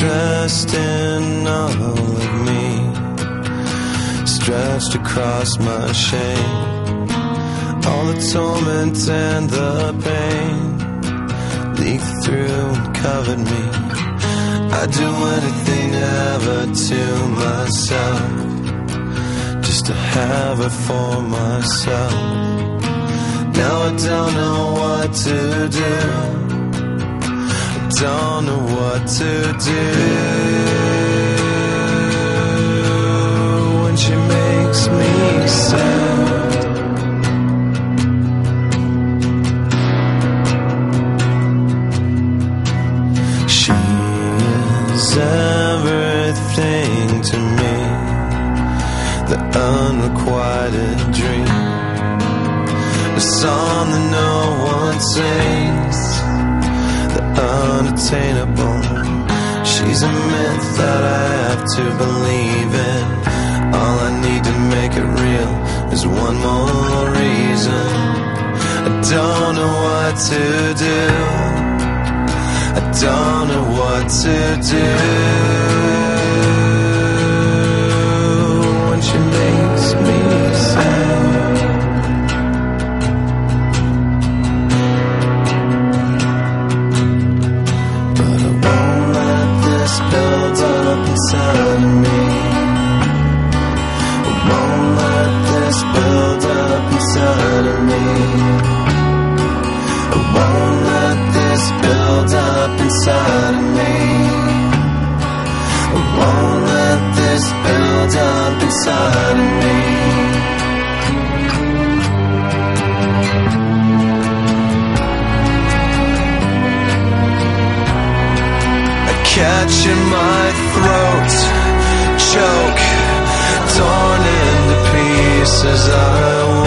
dressed in all of me, stretched across my shame. All the torment and the pain leaked through and covered me. I'd do anything ever to myself, just to have her for myself. Now I don't know what to do don't know what to do. When she makes me sad. She is everything to me, the unrequited dream, a song that no one sings unattainable. She's a myth that I have to believe in. All I need to make it real is one more reason. I don't know what to do. I don't know what to do. Me. I won't let this build up inside of me. I won't let this build up inside of me. A catch in my throat, choke, torn into pieces. I.